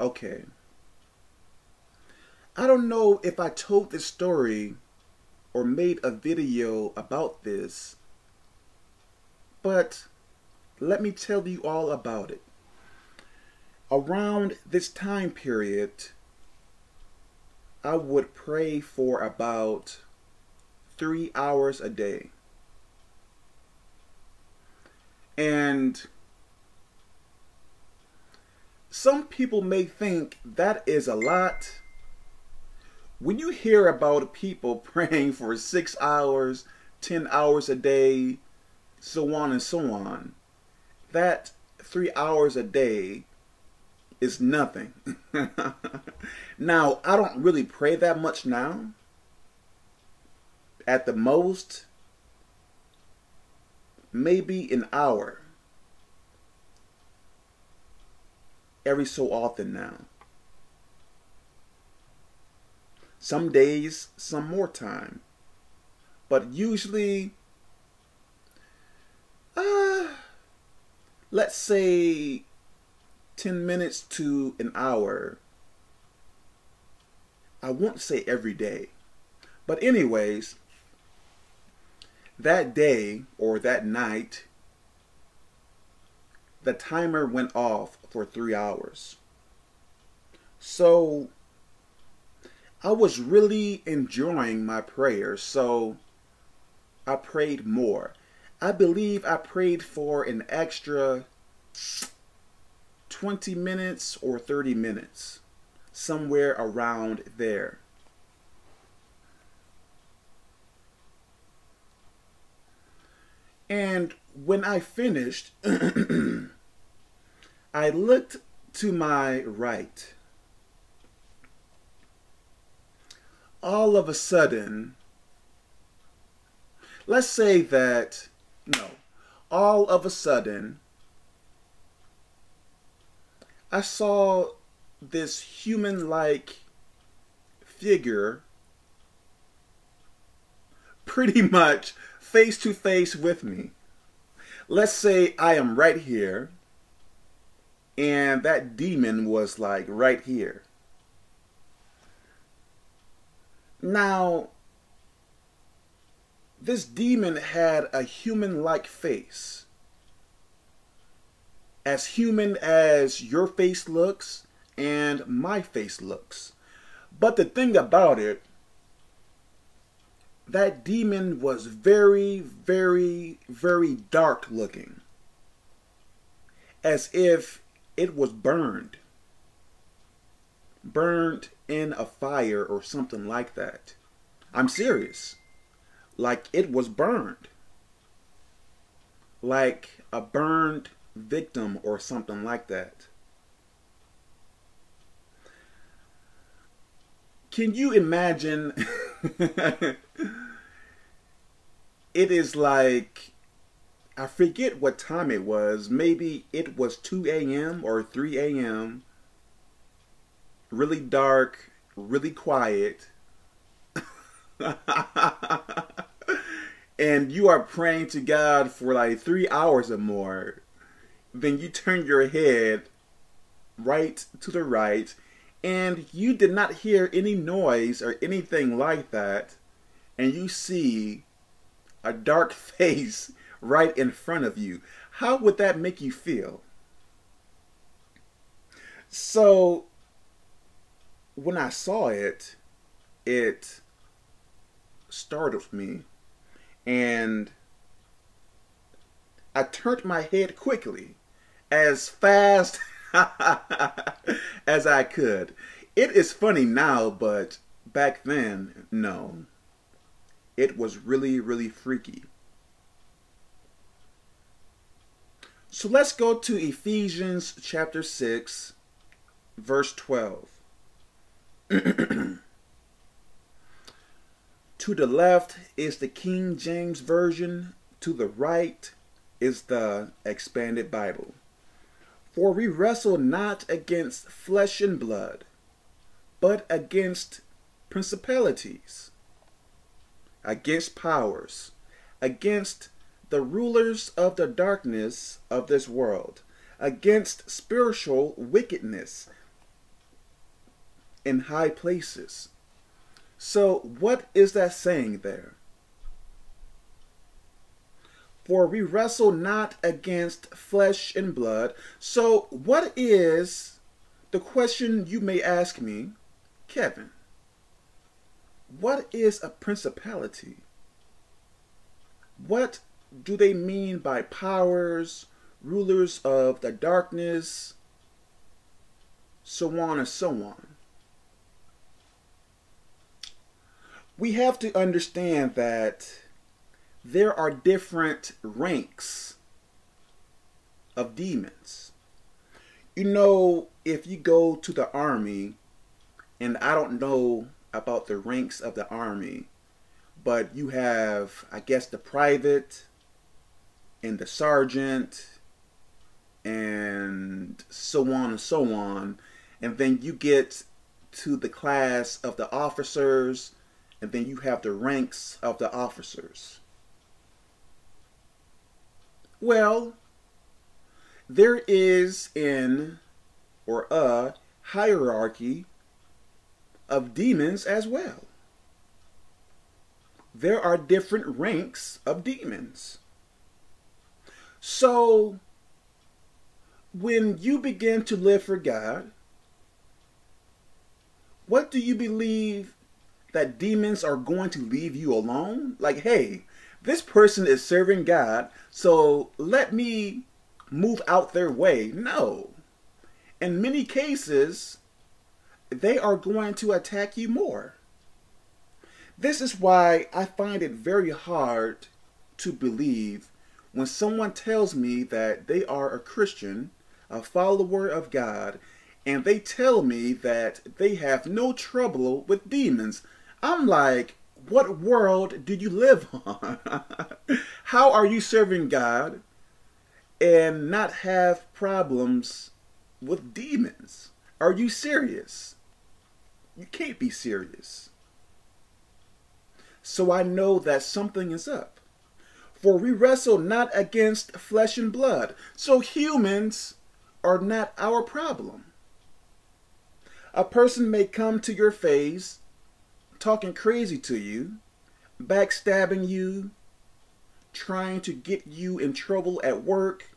Okay. I don't know if I told this story or made a video about this, but let me tell you all about it. Around this time period, I would pray for about three hours a day. And some people may think that is a lot. When you hear about people praying for six hours, 10 hours a day, so on and so on, that three hours a day is nothing. now, I don't really pray that much now. At the most, maybe an hour every so often now. Some days, some more time. But usually, uh, let's say 10 minutes to an hour. I won't say every day. But, anyways, that day or that night, the timer went off for three hours. So I was really enjoying my prayers, so I prayed more. I believe I prayed for an extra 20 minutes or 30 minutes, somewhere around there. And when I finished, I looked to my right. All of a sudden, let's say that, no, all of a sudden, I saw this human like figure pretty much face to face with me. Let's say I am right here and that demon was like right here. Now, this demon had a human like face. As human as your face looks and my face looks. But the thing about it, that demon was very, very, very dark looking. As if it was burned. Burned in a fire or something like that. I'm serious. Like it was burned. Like a burned victim or something like that. Can you imagine? it is like I forget what time it was. Maybe it was 2 a.m. or 3 a.m. Really dark, really quiet. and you are praying to God for like three hours or more. Then you turn your head right to the right and you did not hear any noise or anything like that. And you see a dark face right in front of you. How would that make you feel? So, when I saw it, it startled me. And I turned my head quickly, as fast as I could. It is funny now, but back then, no. It was really, really freaky. So let's go to Ephesians chapter 6, verse 12. to the left is the King James Version, to the right is the Expanded Bible. For we wrestle not against flesh and blood, but against principalities, against powers, against the rulers of the darkness of this world, against spiritual wickedness in high places. So, what is that saying there? For we wrestle not against flesh and blood. So, what is the question you may ask me, Kevin? What is a principality? What do they mean by powers, rulers of the darkness, so on and so on? We have to understand that there are different ranks of demons. You know, if you go to the army, and I don't know about the ranks of the army, but you have, I guess, the private and the sergeant and so on and so on. And then you get to the class of the officers, and then you have the ranks of the officers. Well, there is in or a hierarchy of demons as well. There are different ranks of demons. So, when you begin to live for God, what do you believe that demons are going to leave you alone? Like, hey, this person is serving God, so let me move out their way. No. In many cases, they are going to attack you more. This is why I find it very hard to believe when someone tells me that they are a Christian, a follower of God, and they tell me that they have no trouble with demons. I'm like, what world do you live on? How are you serving God and not have problems with demons? Are you serious? You can't be serious. So I know that something is up. For we wrestle not against flesh and blood. So humans are not our problem. A person may come to your face talking crazy to you, backstabbing you, trying to get you in trouble at work.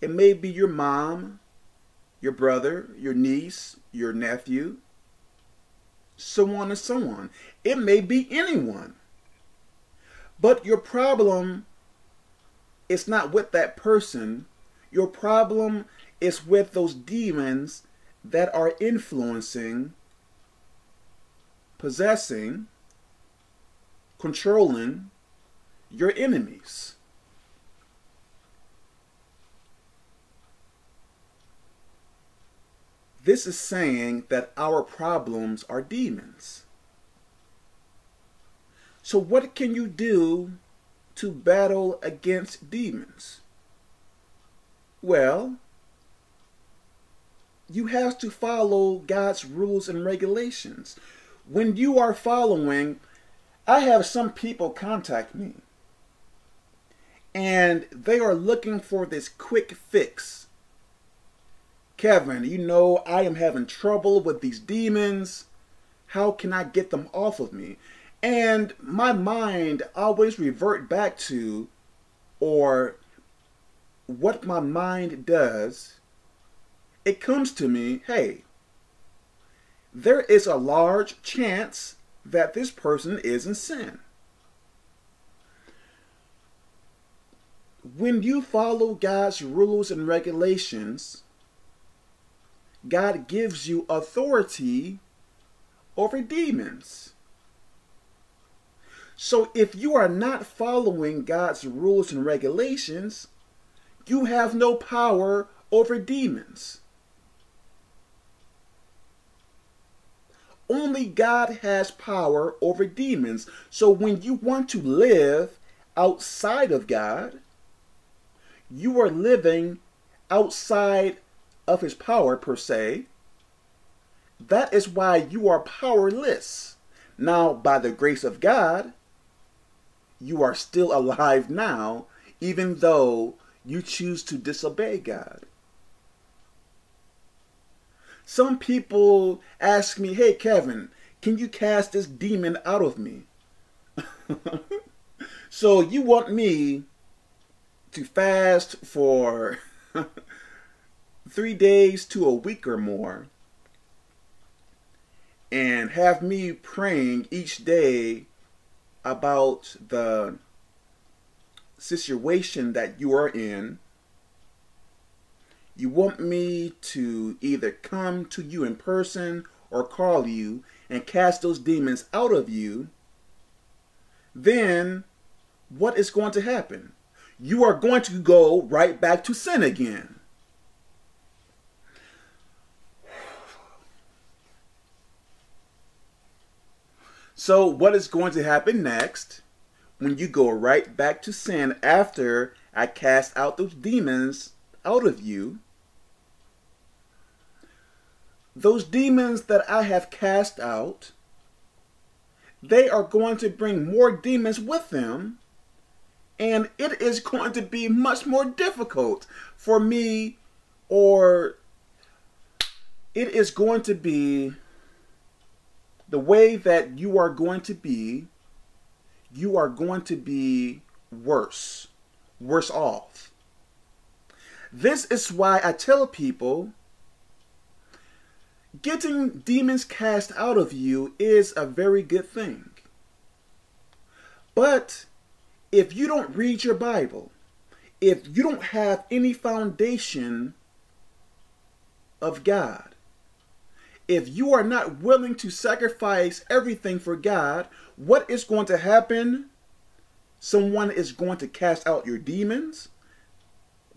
It may be your mom, your brother, your niece, your nephew, so on and so on. It may be anyone. But your problem is not with that person. Your problem is with those demons that are influencing possessing, controlling your enemies. This is saying that our problems are demons. So, what can you do to battle against demons? Well, you have to follow God's rules and regulations when you are following, I have some people contact me and they are looking for this quick fix. Kevin, you know, I am having trouble with these demons. How can I get them off of me? And my mind always revert back to or what my mind does. It comes to me, hey, there is a large chance that this person is in sin. When you follow God's rules and regulations, God gives you authority over demons. So if you are not following God's rules and regulations, you have no power over demons. Only God has power over demons. So when you want to live outside of God, you are living outside of his power per se. That is why you are powerless. Now, by the grace of God, you are still alive now, even though you choose to disobey God. Some people ask me, hey, Kevin, can you cast this demon out of me? so you want me to fast for three days to a week or more and have me praying each day about the situation that you are in. You want me to either come to you in person or call you and cast those demons out of you, then what is going to happen? You are going to go right back to sin again. So, what is going to happen next when you go right back to sin after I cast out those demons out of you? Those demons that I have cast out, they are going to bring more demons with them, and it is going to be much more difficult for me, or it is going to be the way that you are going to be, you are going to be worse, worse off. This is why I tell people getting demons cast out of you is a very good thing. But if you don't read your Bible, if you don't have any foundation of God, if you are not willing to sacrifice everything for God, what is going to happen? Someone is going to cast out your demons.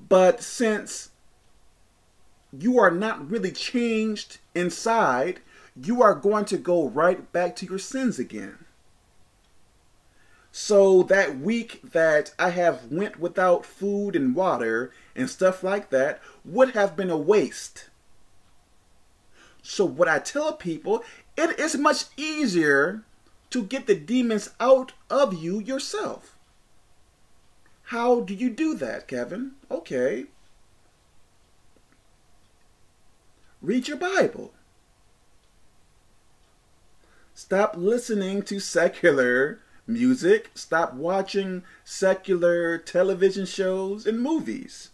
But since you are not really changed inside, you are going to go right back to your sins again. So that week that I have went without food and water and stuff like that would have been a waste. So what I tell people, it is much easier to get the demons out of you yourself. How do you do that, Kevin? Okay. Read your Bible. Stop listening to secular music. Stop watching secular television shows and movies.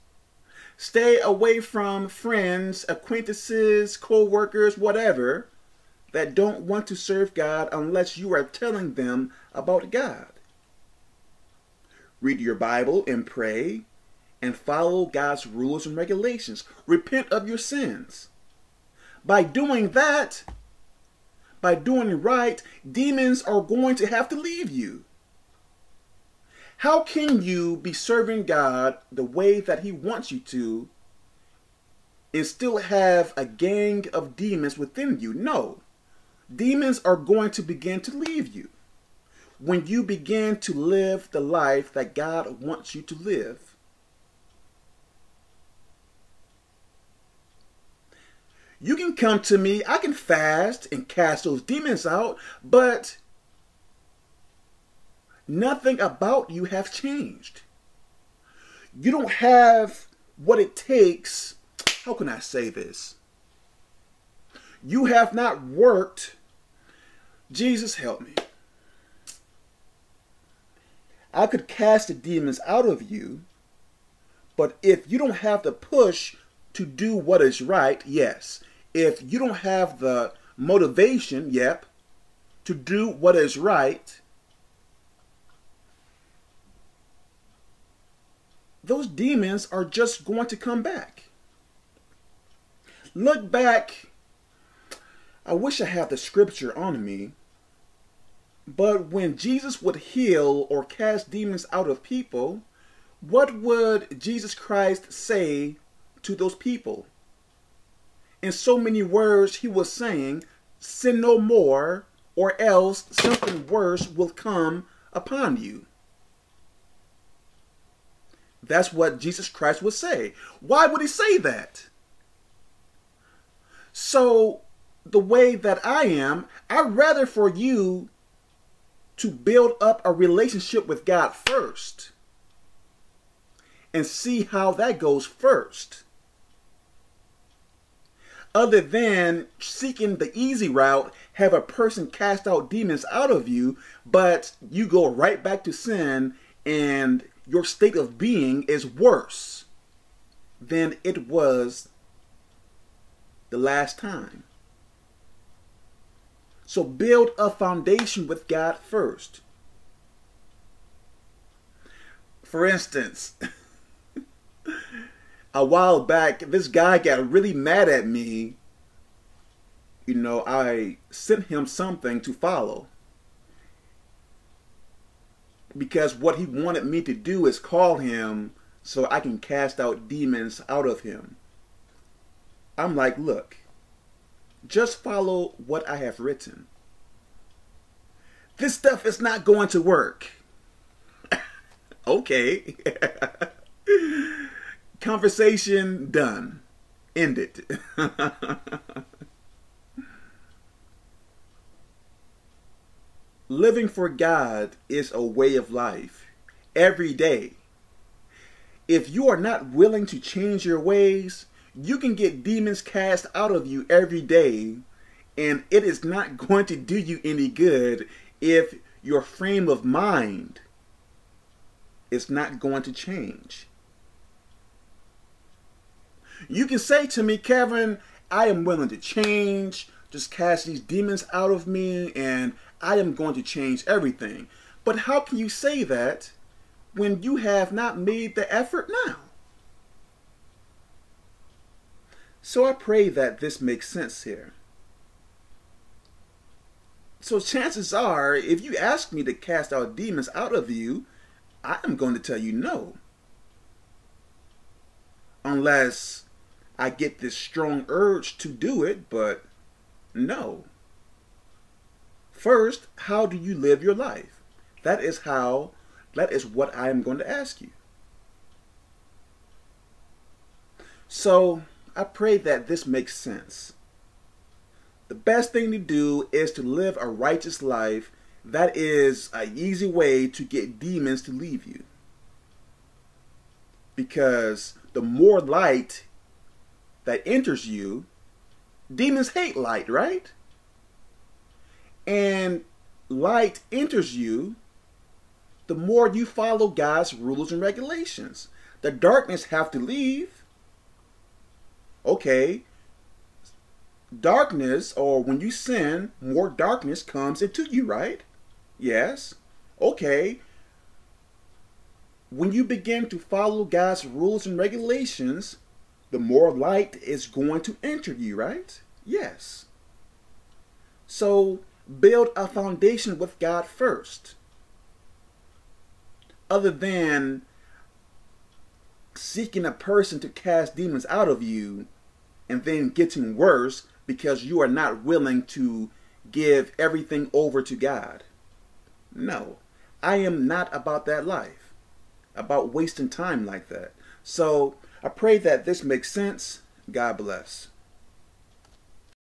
Stay away from friends, acquaintances, co-workers, whatever, that don't want to serve God unless you are telling them about God. Read your Bible and pray and follow God's rules and regulations. Repent of your sins. By doing that, by doing right, demons are going to have to leave you. How can you be serving God the way that He wants you to and still have a gang of demons within you? No. Demons are going to begin to leave you when you begin to live the life that God wants you to live. You can come to me, I can fast and cast those demons out, but Nothing about you have changed. You don't have what it takes. How can I say this? You have not worked. Jesus, help me. I could cast the demons out of you, but if you don't have the push to do what is right, yes. If you don't have the motivation, yep, to do what is right, those demons are just going to come back. Look back. I wish I had the scripture on me. But when Jesus would heal or cast demons out of people, what would Jesus Christ say to those people? In so many words, he was saying, Sin no more, or else something worse will come upon you. That's what Jesus Christ would say. Why would he say that? So, the way that I am, I'd rather for you to build up a relationship with God first and see how that goes first. other than seeking the easy route, have a person cast out demons out of you, but you go right back to sin and your state of being is worse than it was the last time. So build a foundation with God first. For instance, a while back, this guy got really mad at me. You know, I sent him something to follow. Because what he wanted me to do is call him so I can cast out demons out of him. I'm like, look, just follow what I have written. This stuff is not going to work. okay. Conversation done. Ended. Living for God is a way of life every day. If you are not willing to change your ways, you can get demons cast out of you every day, and it is not going to do you any good if your frame of mind is not going to change. You can say to me, Kevin, I am willing to change, just cast these demons out of me, and I am going to change everything. But how can you say that when you have not made the effort now? So I pray that this makes sense here. So chances are, if you ask me to cast out demons out of you, I am going to tell you no. Unless I get this strong urge to do it, but no. First, how do you live your life? That is how, that is what I am going to ask you. So, I pray that this makes sense. The best thing to do is to live a righteous life. That is an easy way to get demons to leave you. Because the more light that enters you, demons hate light, right? And light enters you, the more you follow God's rules and regulations. The darkness have to leave. Okay, darkness, or when you sin, more darkness comes into you, right? Yes. Okay. When you begin to follow God's rules and regulations, the more light is going to enter you, right? Yes. So build a foundation with God first. Other than seeking a person to cast demons out of you and then getting worse because you are not willing to give everything over to God. No, I am not about that life, about wasting time like that. So I pray that this makes sense. God bless.